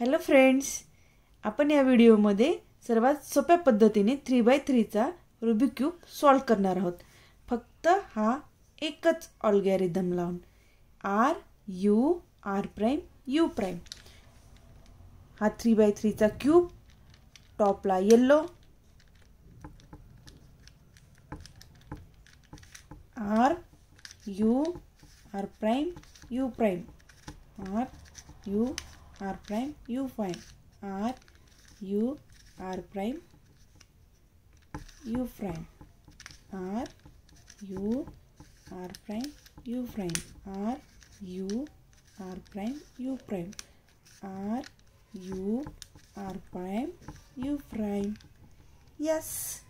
Hello friends आपण या व्हिडिओमध्ये सर्वात सोप्या पद्धतीने थ्री बाय थ्रीचा रुबी क्यूब सॉल्व करणार आहोत. फक्त हा एकच ऑलगॅरिदम लावून. R U R prime U prime हा थ्री बाय थ्रीचा cube टॉपला yellow R U R prime U prime R U r prime u prime r u r prime u prime r u r prime u prime r u r prime u prime r u r prime u prime. Yes.